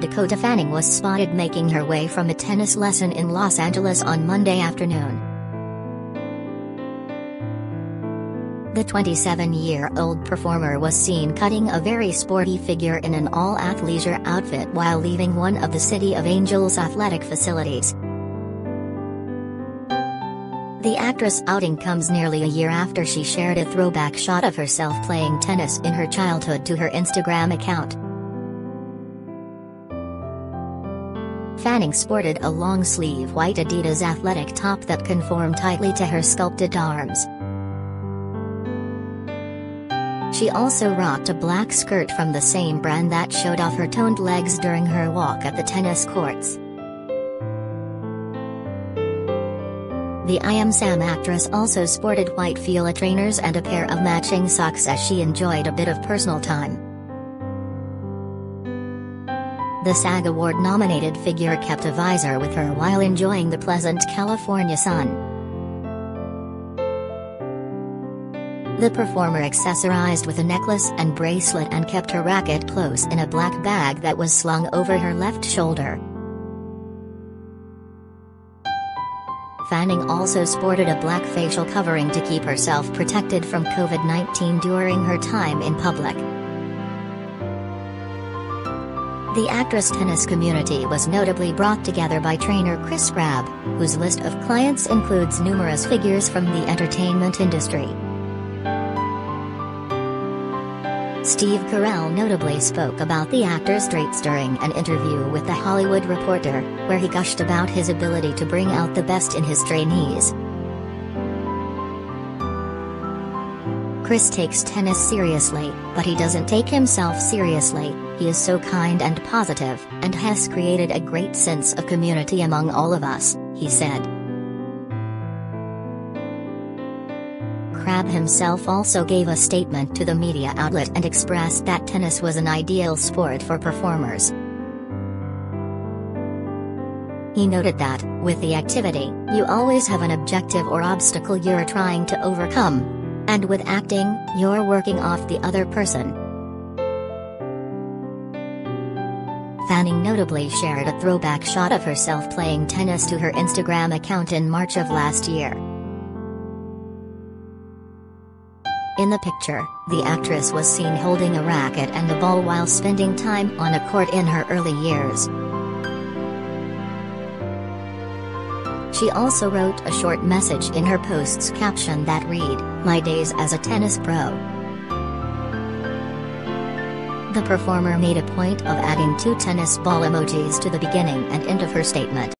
Dakota Fanning was spotted making her way from a tennis lesson in Los Angeles on Monday afternoon. The 27-year-old performer was seen cutting a very sporty figure in an all-athleisure outfit while leaving one of the City of Angels athletic facilities. The actress outing comes nearly a year after she shared a throwback shot of herself playing tennis in her childhood to her Instagram account. Fanning sported a long-sleeve white Adidas athletic top that conformed tightly to her sculpted arms. She also rocked a black skirt from the same brand that showed off her toned legs during her walk at the tennis courts. The I Am Sam actress also sported white Fila trainers and a pair of matching socks as she enjoyed a bit of personal time. The SAG Award-nominated figure kept a visor with her while enjoying the pleasant California sun. The performer accessorized with a necklace and bracelet and kept her racket close in a black bag that was slung over her left shoulder. Fanning also sported a black facial covering to keep herself protected from COVID-19 during her time in public. The actress tennis community was notably brought together by trainer Chris Crabb, whose list of clients includes numerous figures from the entertainment industry. Steve Carell notably spoke about the actor's traits during an interview with The Hollywood Reporter, where he gushed about his ability to bring out the best in his trainees. Chris takes tennis seriously, but he doesn't take himself seriously, he is so kind and positive, and has created a great sense of community among all of us, he said. Crabb himself also gave a statement to the media outlet and expressed that tennis was an ideal sport for performers. He noted that, with the activity, you always have an objective or obstacle you're trying to overcome. And with acting, you're working off the other person. Fanning notably shared a throwback shot of herself playing tennis to her Instagram account in March of last year. In the picture, the actress was seen holding a racket and a ball while spending time on a court in her early years. She also wrote a short message in her post's caption that read, My days as a tennis pro. The performer made a point of adding two tennis ball emojis to the beginning and end of her statement.